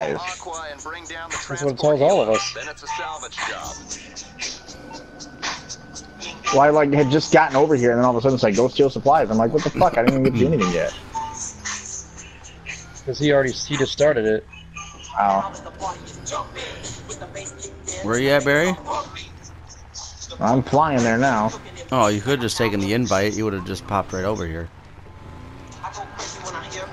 That's what it tells all of us. Then it's a salvage job. Well, I like had just gotten over here, and then all of a sudden it's like go steal supplies. I'm like, what the fuck? I didn't even get to do anything yet. Because he already he just started it. Oh, Where you at, Barry? I'm flying there now. Oh, you could have just taken the invite. You would have just popped right over here.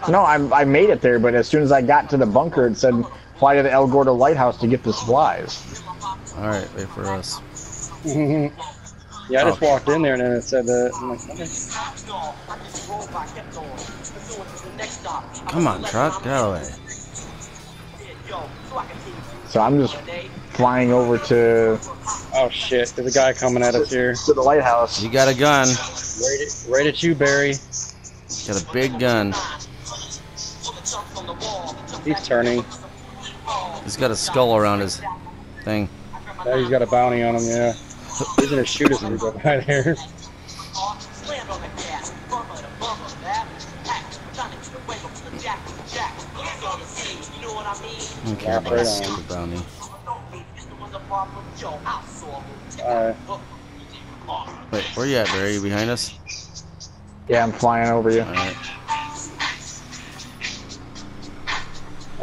No, I, I made it there, but as soon as I got to the bunker, it said fly to the El Gordo Lighthouse to get the supplies. All right, wait for us. yeah, I just Oh. walked in there and then it said that. I'm like, okay. Come on, truck, get out of the way. So I'm just flying over to Oh shit, there's a guy coming at us here. to the lighthouse. You got a gun. Right at, right at you, Barry. Got a big gun. He's turning. He's got a skull around his thing. Now he's got a bounty on him, yeah. He's gonna shoot us if we go by there. Okay, Yeah, about right on. stupid bounty. Alright. Wait, where you at, Barry? You behind us? Yeah, I'm flying over you. All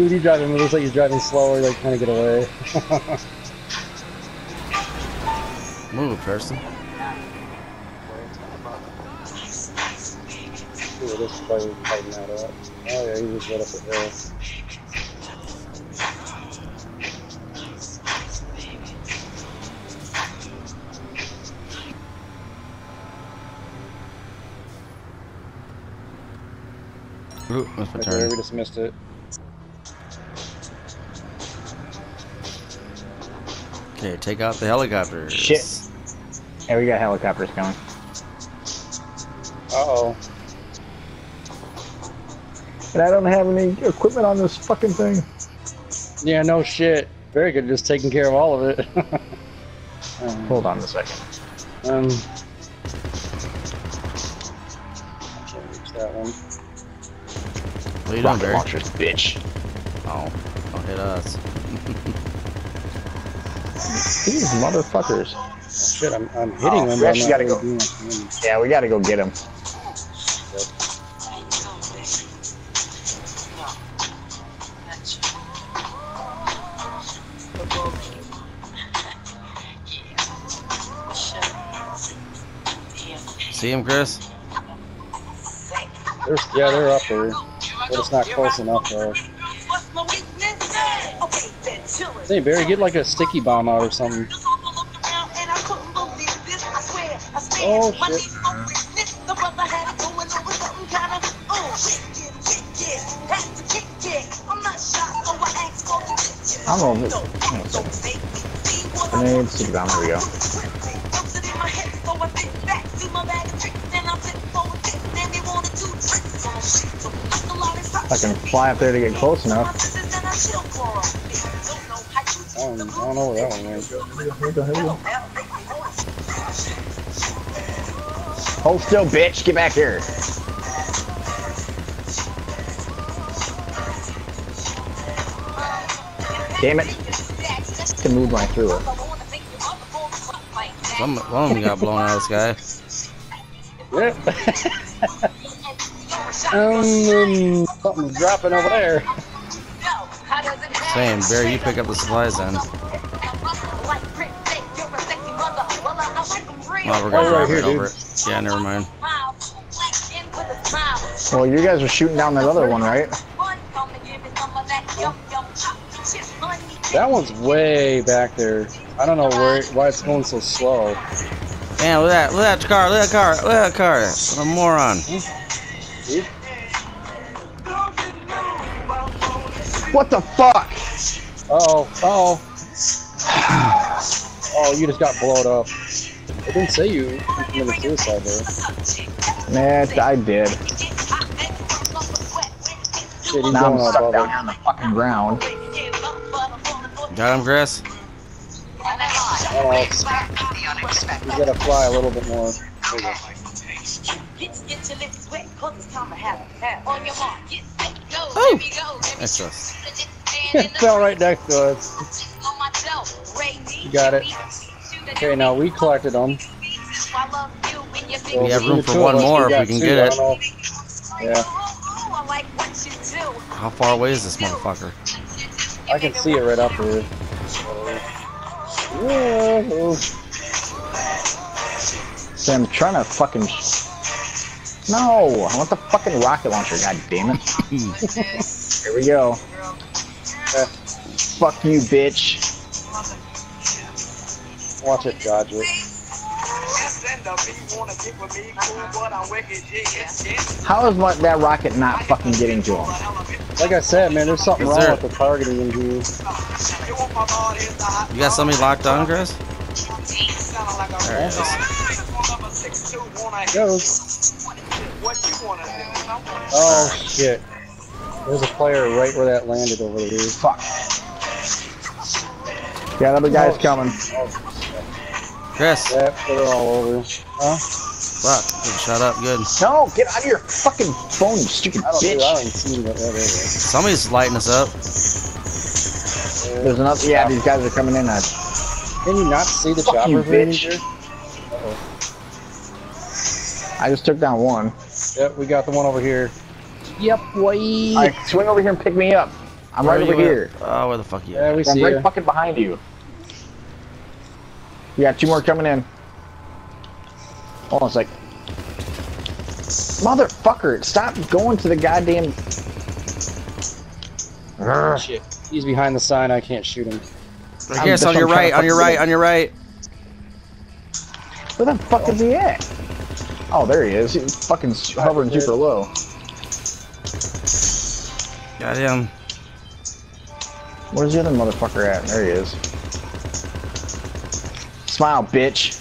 Dude, he's driving. It looks like he's driving slower, like trying to get away. Move, person. Ooh, this plane out of. Oh yeah, he just went up the hill. Ooh, my Right there, turn. we just missed it. Okay, take out the helicopters. Shit. Yeah, we got helicopters coming. Uh oh. And I don't have any equipment on this fucking thing. Yeah, no shit. Very good, just taking care of all of it. um, Hold on a second. um, can't reach that one. What are you doing, Rocket Barry? launchers, bitch. Oh, don't hit us. These motherfuckers. Shit, I'm, I'm oh, hitting Oh, them. we but I'm actually gotta go. doing. Yeah, we gotta go get them. See him, Chris? They're, yeah, they're up there. But it's not close enough though. Hey Barry, get like a sticky bomb out or something. Oh, oh shit. I don't know if it. Grenades, sticky bomb, there we go. I can fly up there to get close enough. I don't, I don't know where that one went. Here we go, here we go. Hold still, bitch. Get back here. Damn it. Can move right through it. Some, one of them got blown out of the sky. Yep. um, something's dropping over there. Same, Barry, you pick up the supplies then. Oh, we're Oh, right here, right dude. it. Yeah, never mind. Well, you guys were shooting down that other one, right? That one's way back there. I don't know where why it's going so slow. Man, look at that! Look at that car! Look at that car! Look at that car! What a moron! See? What the fuck? Uh-oh. Uh-oh. Oh, you just got blowed up. I didn't say you, you committed suicide there. Nah, I did. Shit, he's Now I'm stuck down here on the fucking ground. Got him, Chris? Oh, it's- you gotta fly a little bit more. There you Oh! go. That's us. It fell right next to us. You got it. Okay, now we collected them. So We have room for one us, more if we can get it. don't. Yeah, How far away is this motherfucker? I can see it right up here. Whoa. See, I'm trying to fucking. No, I want the fucking rocket launcher. God damn it! Here we go. Eh, Fuck you, bitch. watch it dodge it. How is what, that rocket not fucking getting to him? Like I said, man, there's something Is wrong there- with the targeting in here. You got somebody locked on, Chris? There it is. Goes. Oh shit. There's a player right where that landed over there. Fuck. Yeah, another guy's coming. Chris! Yep, they're all over. Huh? Fuck. Good, shut up. Good. No, get out of your fucking phone, you stupid I don't, see, I bitch. don't even see what that is. Somebody's lighting us up. There's another. Yeah, these guys are coming in. Uh, Can you not see the Fuck chopper you, from in bitch. I just took down one. Yep, we got the one over here. Yep, boy. Alright, swing over here and pick me up. I'm Where right over you at? here. Oh, where the fuck are you Yeah, at? we I'm see right you. fucking behind you. You got two more coming in. Hold on a sec. Motherfucker, stop going to the goddamn. Urgh. Shit. He's behind the sign. I can't shoot him. Right I'm here, it's just- on your right, on your right, on your right. Where the fuck is he at? Oh, there he is. He's fucking hovering super low. Got him. Where's the other motherfucker at? There he is. Smile, bitch.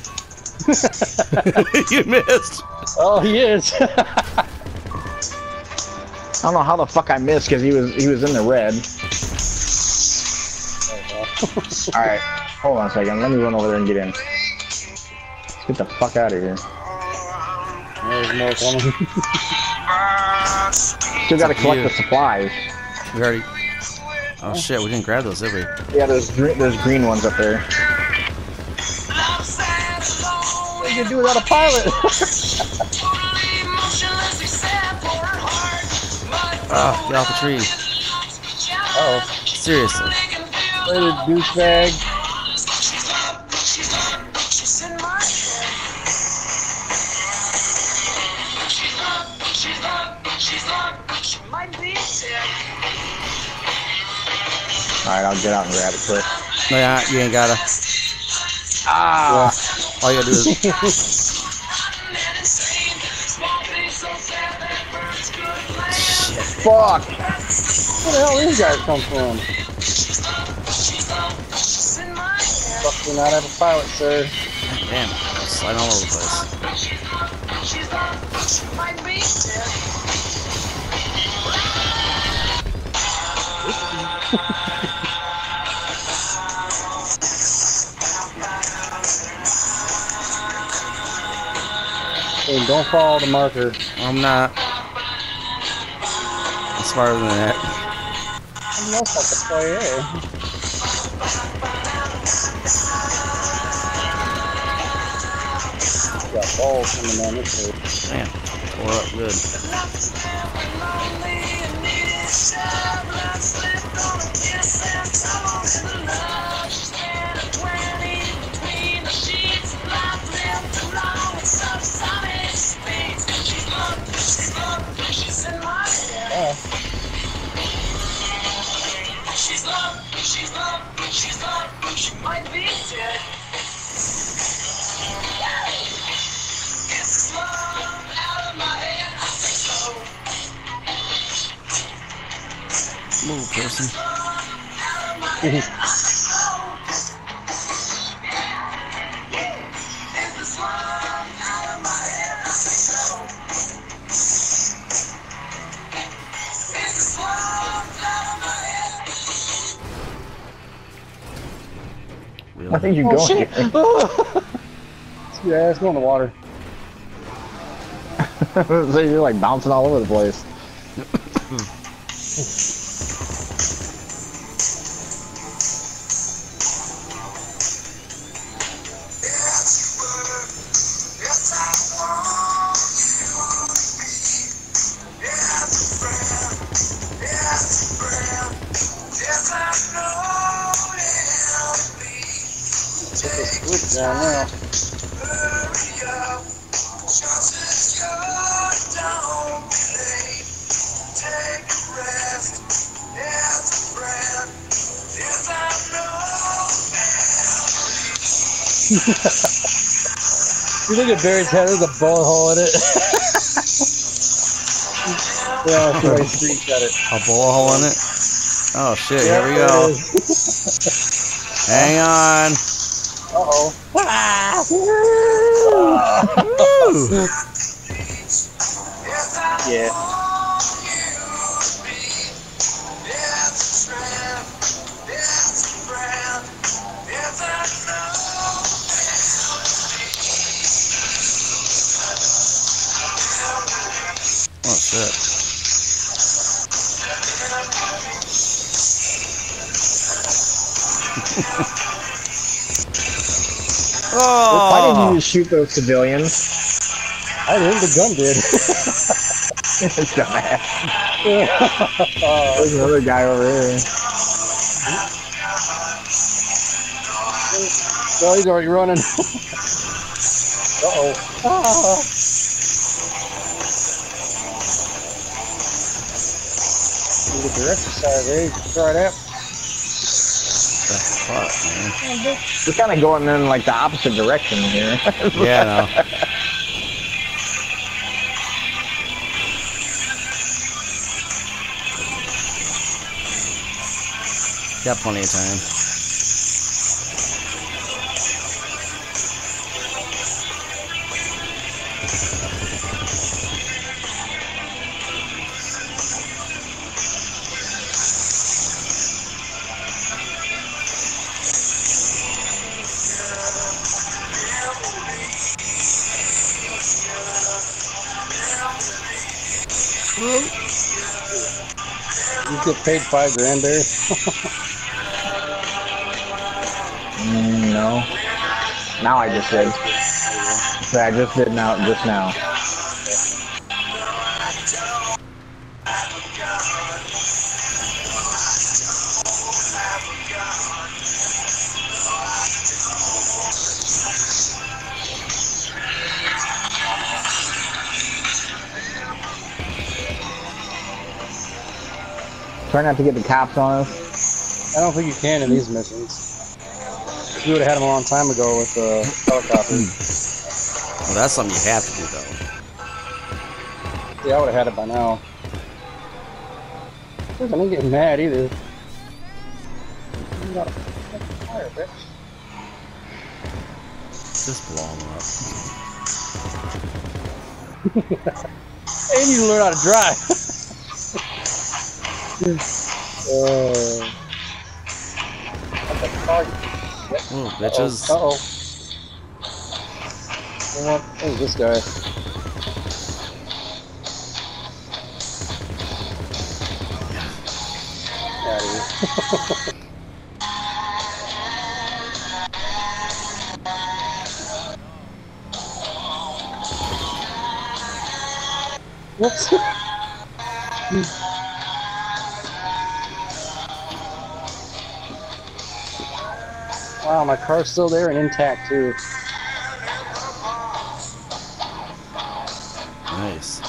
you missed. Oh, he is. I don't know how the fuck I missed because he was he was in the red. Oh, All right, hold on a second. Let me run over there and get in. Let's get the fuck out of here. There's more coming. Still got to collect the supplies. We already. Oh shit, we didn't grab those, did we? Yeah, there's green, there's green ones up there. What you do without a pilot? Oh, get off the tree. oh, Seriously. later, douchebag. All right, I'll get out and grab it quick. No, yeah, you ain't gotta. Ah, All you gotta do is. fuck! Where the hell these guys come from? Fuck, do not have a pilot, sir. Damn, sliding all over the place. Hey, don't follow the marker. I'm not. I'm smarter than that. Something else like to play, eh? Got balls coming down this way. Man, tore up good. She's not, she's not, she might be dead. It's love out of my head. Move, person. Where are you Oh, going? shit. yeah, let's go in the water. so you're like bouncing all over the place. wood down now. You look at Barry's head, there's a bullet hole in it. yeah, somebody screenshot it. A bullet hole in it? Oh shit, here we go. there it is. Hang on. Uh-oh. Woo! Yeah. Oh shit. Why didn't Oh! you just shoot those civilians? I didn't, the gun did. Dumbass. uh, There's another guy over here. well, he's already running. Uh-oh. Ah. You get your exercise, eh? Try that. Fuck, man. We're kind of going in like the opposite direction here. Yeah, no. Got plenty of time. Get paid five grand there. Mm, no. Now I just did. So I just did now, just now. Try not to get the cops on us. I don't think you can in these missions. You would have had them a long time ago with uh, the helicopter. Well, that's something you have to do, though. Yeah, I would have had it by now. I didn't get mad either. You got a fucking fire, bitch. Just blow them up. Hey, you need learn how to drive. uh, what the car? Ooh, bitches. Uh oh. What? Who's this guy? Outta here. Whoops. Wow, my car's still there and intact too. Nice.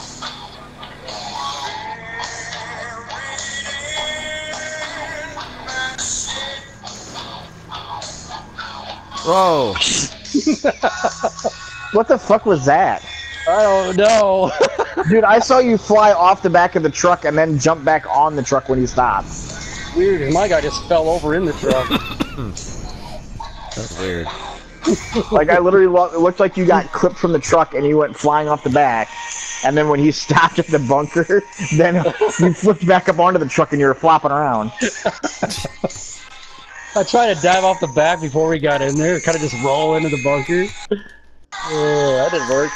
Whoa. What the fuck was that? I don't know. Dude, I saw you fly off the back of the truck and then jump back on the truck when you stopped. Weird. My guy just fell over in the truck. That's weird. Like I literally lo- it looked like you got clipped from the truck and you went flying off the back. And then when he stopped at the bunker, then you flipped back up onto the truck and you were flopping around. I tried to dive off the back before we got in there, kind of just roll into the bunker. Yeah, that didn't work.